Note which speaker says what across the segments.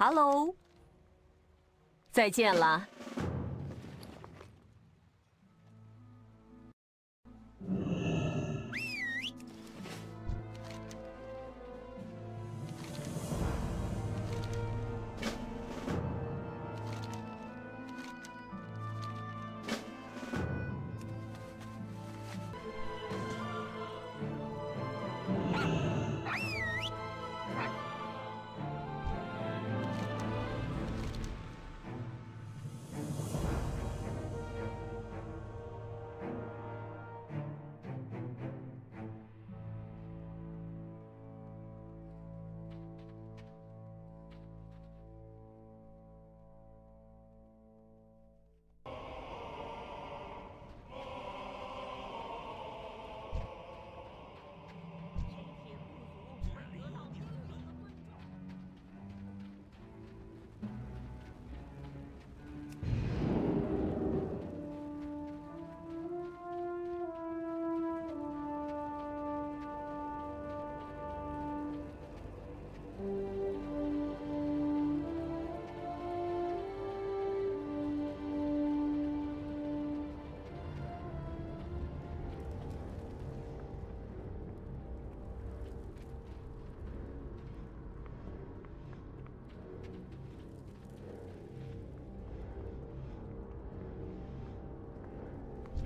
Speaker 1: Hello，再见了。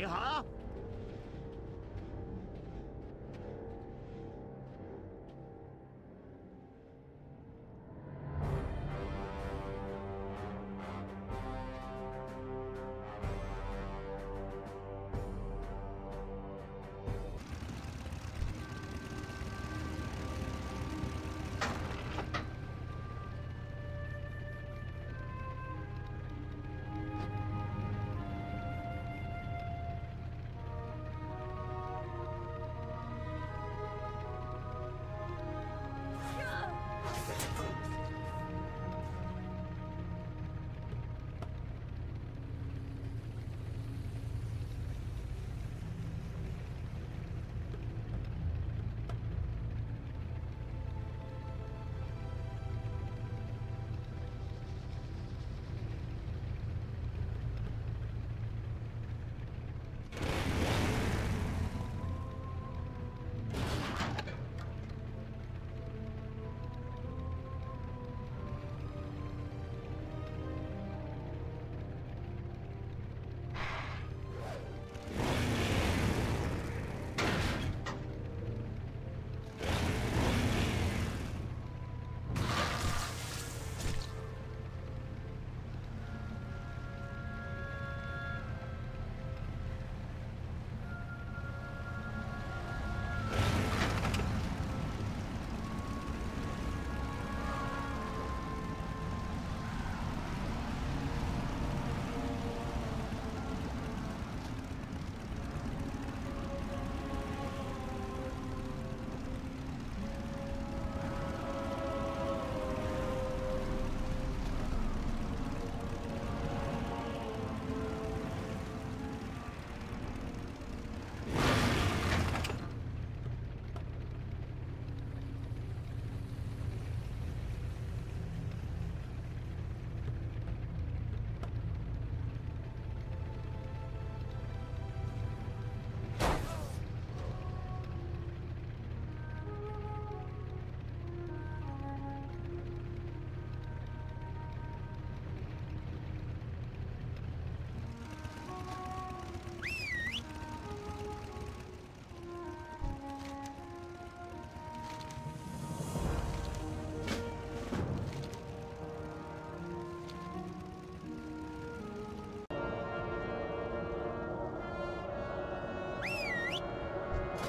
Speaker 2: 你好。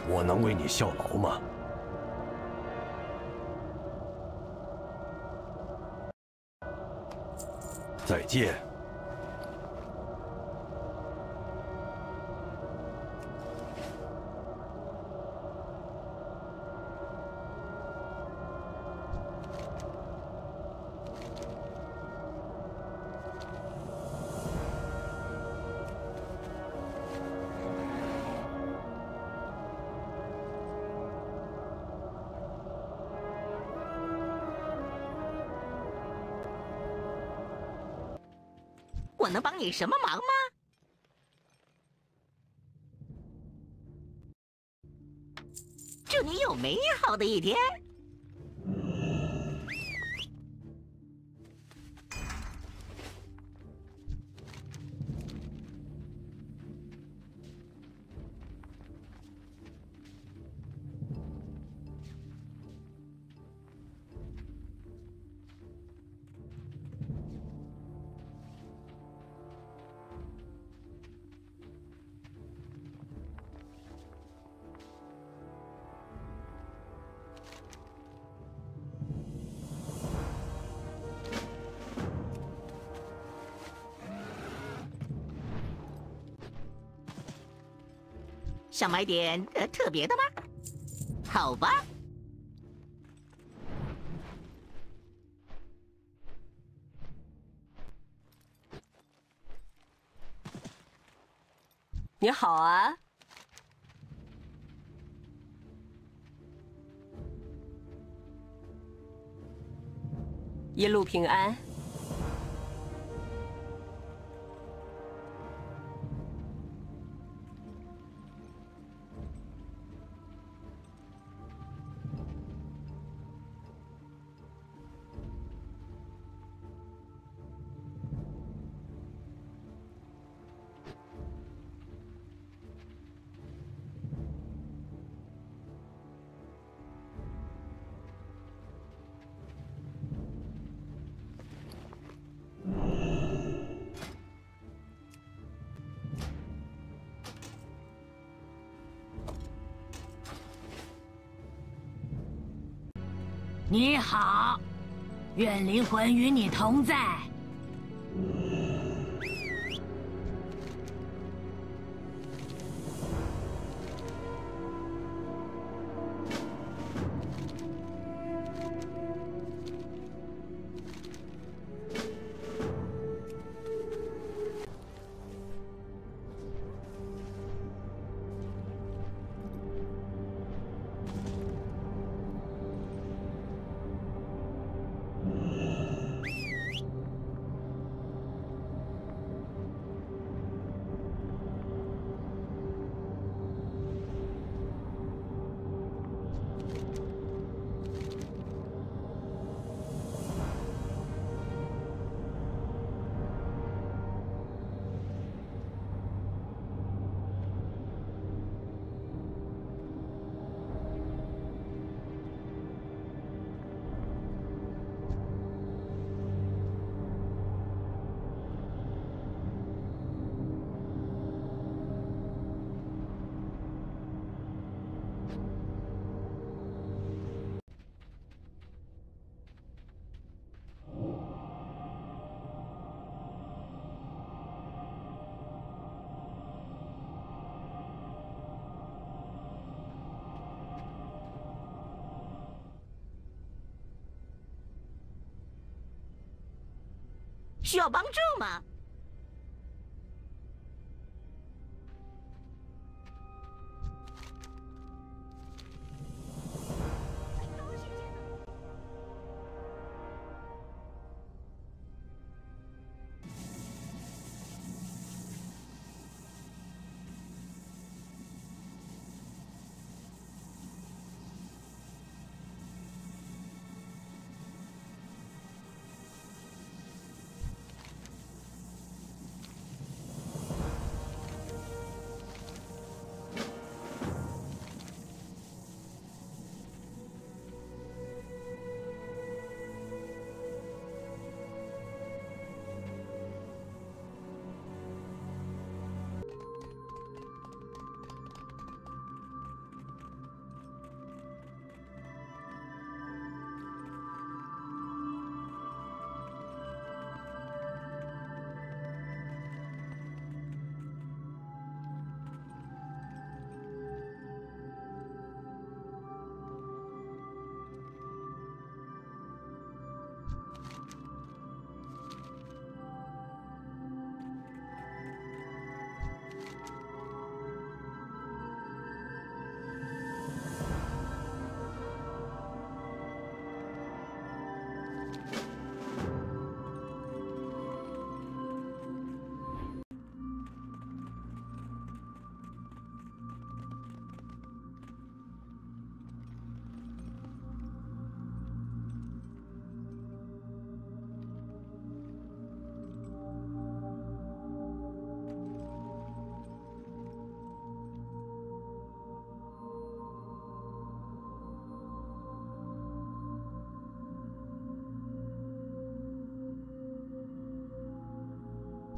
Speaker 3: 我能为你效劳吗？再见。
Speaker 4: 我能帮你什么忙吗？祝你有美好的一天。想买点呃特别的吗？好吧。
Speaker 1: 你好啊，一路平安。
Speaker 5: 你好，愿灵魂与你同在。
Speaker 4: 需要帮助吗？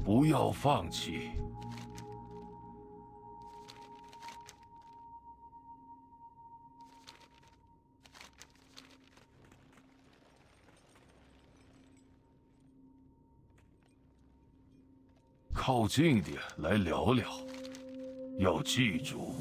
Speaker 6: 不要放弃。靠近一点来聊聊，要记住。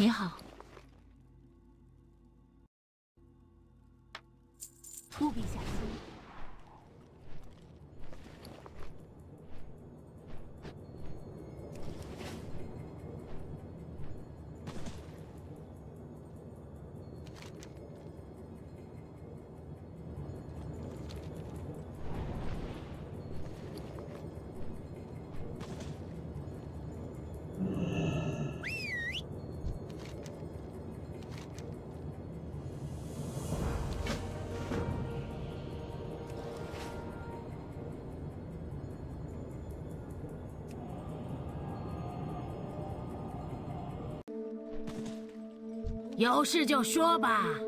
Speaker 5: 你好，有事就说吧。